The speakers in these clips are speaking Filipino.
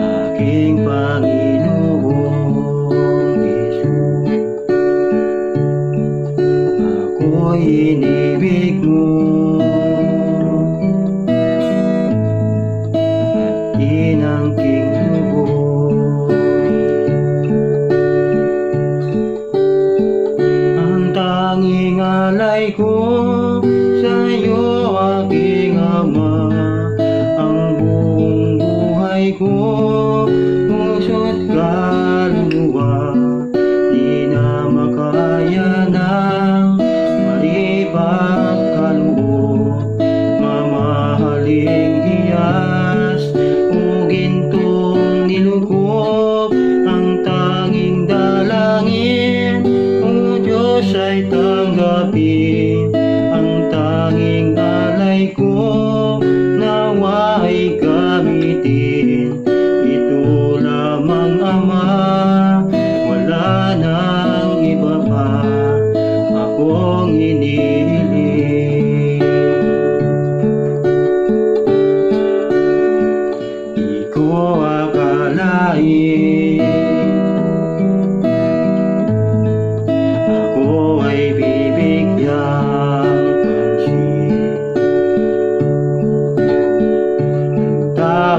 Aking Panginoong Yesus Ako'y inibig mo. At inangking buhay ko puso't kaluluwa Di na makaya ng malipagkaloob Mamahaling hiyas o gintong nilukob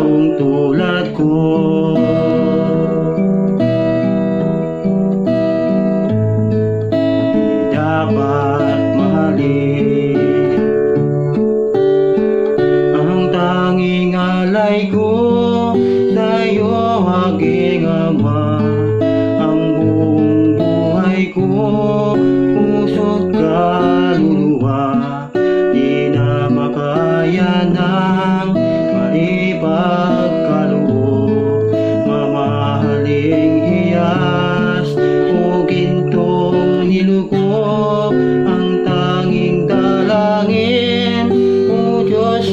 taong tulad ko. Di dapat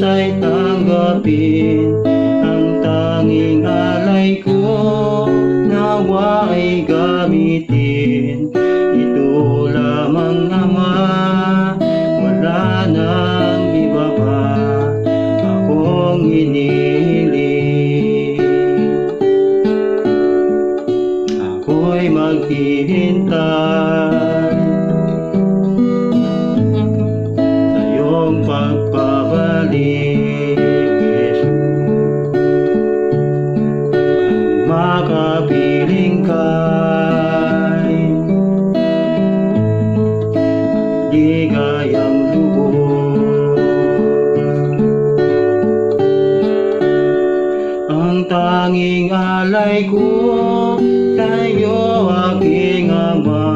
ay tanggapin Ang tanging alay ko nawa ay gamitin. Ito lamang Ama wala nang iba pa. Akong inihiling Ako'y maghihintay ligayang lubos. Ang tanging alay ko sa iyo aking ama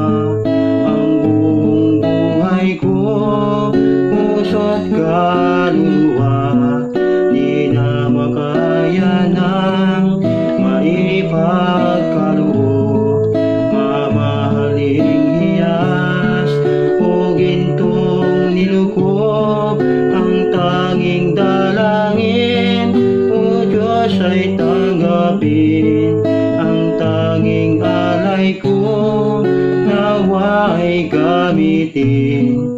buhay ko nawa'y gamitin.